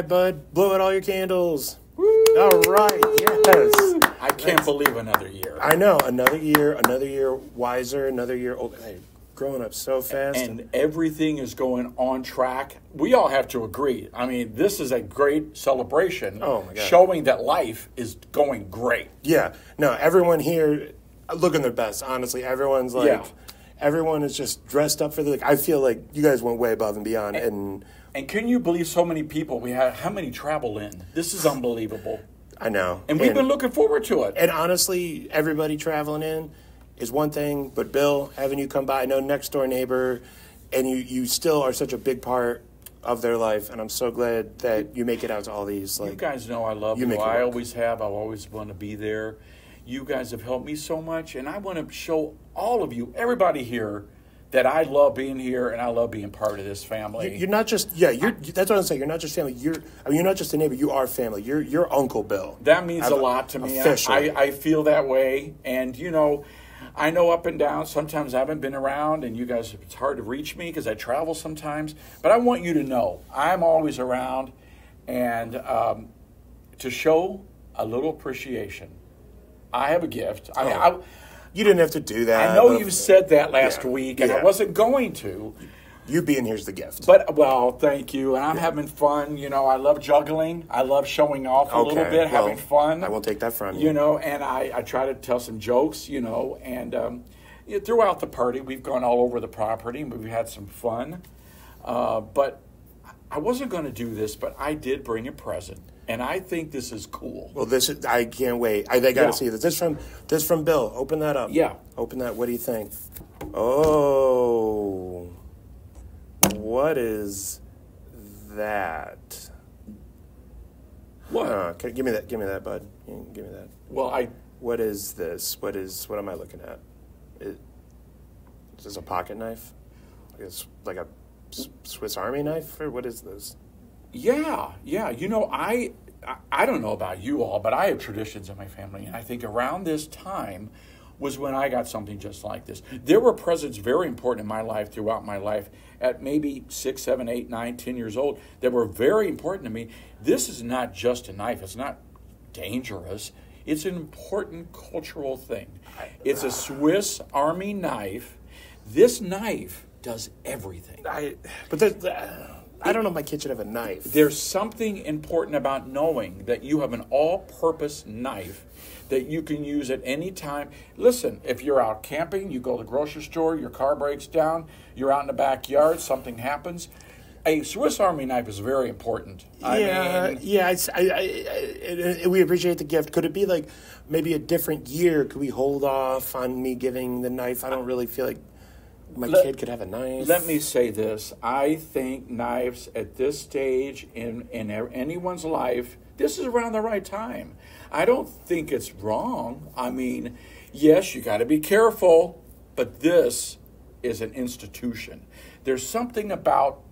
Right, bud, blow out all your candles. All right, yes. I can't believe another year. I know. Another year, another year wiser, another year old. Hey, growing up so fast. and everything is going on track. We all have to agree. I mean, this is a great celebration, Oh, my God. showing that life is going great. yeah, no, everyone here looking their best. Honestly, everyone's like, Yeah. Everyone is just dressed up for the. Like, I feel like you guys went way above and beyond, and And can you believe so many people we had? How many travel in? This is unbelievable, I know. and we've been looking forward to it. And honestly, everybody traveling in is one thing, but Bill, having you come by, I know next door neighbor, and you, you still are such a big part of their life, and I'm so glad that you make it out to all these. Like, You guys know I love You you. I always have. I'll always want to be there. You guys have helped me so much, and I want to show all of you, everybody here, that I love being here and I love being part of this family. you're not just yeah. You're that's what I'm saying. You're not just family. You're I mean, you're not just a neighbor. You are family. You're you're Uncle Bill. That means I've- a lot to me. I, I feel that way, and you know, I know up and down. Sometimes I haven't been around, and you guys, it's hard to reach me because I travel sometimes. But I want you to know I'm always around, and um, to show a little appreciation. I have a gift. I mean, Oh, you didn't have to do that. I know you said that last Yeah. week, and Yeah. I wasn't going to. you being here's the gift. But well, thank you, and I'm having fun. You know, I love juggling. I love showing off a little bit, well, having fun. I won't take that from you. You know, and I, I try to tell some jokes. You know, and um, throughout the party, we've gone all over the property. and We've had some fun, uh, but I wasn't going to do this, but I did bring a present, and I think this is cool. well, this is, I can't wait. I, they got to Yeah. see this. This from this from Bill. Open that up. Yeah. Open that. What do you think? Oh, what is that? What? Uh, can, give me that. Give me that, bud. Give me that. well, I What is this? What is? What am I looking at? It, is this a pocket knife? Like It's like a S- Swiss Army knife, or what is this? Yeah, yeah. You know, I, I don't know about you all, but I have traditions in my family, and I think around this time was when I got something just like this. There were presents very important in my life throughout my life at maybe six, seven, eight, nine, ten years old that were very important to me. This is not just a knife. It's not dangerous. It's an important cultural thing. It's a Swiss Army knife. This knife does everything. I. But there's, uh, I don't know if my should have a knife. There's something important about knowing that you have an all purpose knife that you can use at any time. Listen, if you're out camping, you go to the grocery store, your car breaks down, you're out in the backyard, something happens. A Swiss Army knife is very important. I yeah, mean, yeah. I, I, I, I- we appreciate the gift. Could it be like maybe a different year? Could we hold off on me giving the knife? I don't really feel like my Let- kid could have a knife. Let me say this. I think knives at this stage in, in anyone's life, this is around the right time. I don't think it's wrong. I mean, yes, you got to be careful, but this is an institution. There's something about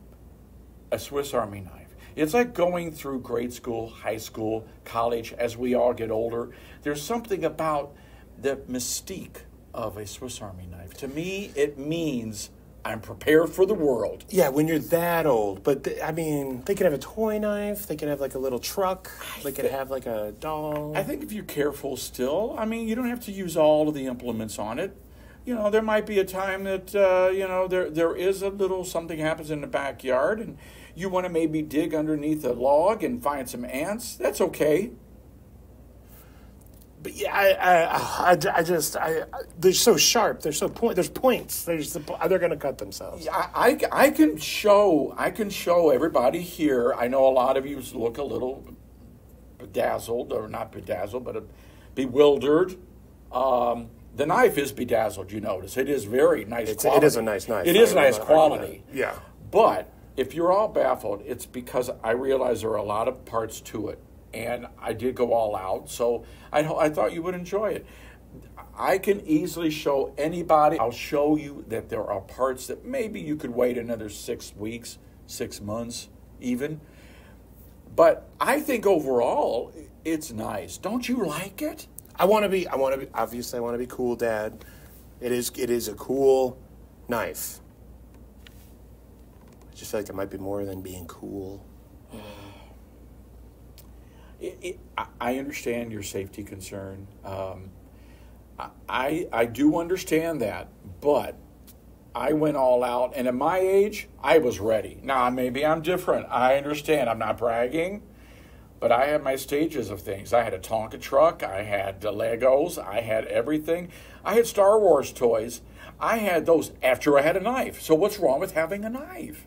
a Swiss Army knife. It's like going through grade school, high school, college as we all get older. There's something about the mystique of a Swiss Army knife. To me, it means I'm prepared for the world. Yeah, when you're that old. But th- I mean, they could have a toy knife. They could have like a little truck. They could have like a doll. I think if you're careful still, I mean, you don't have to use all of the implements on it. You know, there might be a time that, uh, you know, there, there is a little something happens in the backyard and you want to maybe dig underneath a log and find some ants. That's okay. But yeah, I, I, I, I just, I, they're so sharp. They're so point. There's points. There's the, they're gonna cut themselves. I, I, I can show I can show everybody here. I know a lot of you look a little bedazzled, or not bedazzled, but bewildered. Um, the knife is bedazzled. You notice it is very nice. It's, quality. it is a nice knife. It is nice quality. Yeah. But if you're all baffled, it's because I realize there are a lot of parts to it, and I did go all out. So I, I thought you would enjoy it. I can easily show anybody. I'll show you that there are parts that maybe you could wait another six weeks, six months, even. But I think overall, it's nice. Don't you like it? I want to be. I want to be. Obviously, I want to be cool, Dad. It is. It is a cool knife. I just feel like it might be more than being cool. I understand your safety concern. Um, I I do understand that, but I went all out, and at my age, I was ready. Now maybe I'm different. I understand. I'm not bragging, but I had my stages of things. I had a Tonka truck. I had the Legos. I had everything. I had Star Wars toys. I had those after I had a knife. So what's wrong with having a knife?